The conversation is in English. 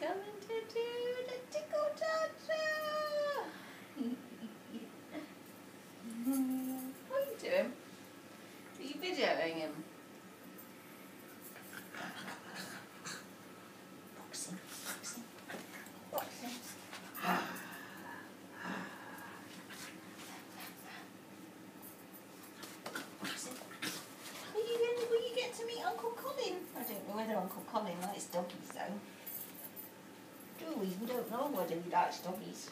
coming to do the tickle touch. what are you doing? Are you videoing him? Boxing, boxing, boxing. Will you get to meet Uncle Colin? I don't know whether Uncle Colin likes doggies though we don't know whether he likes doggies.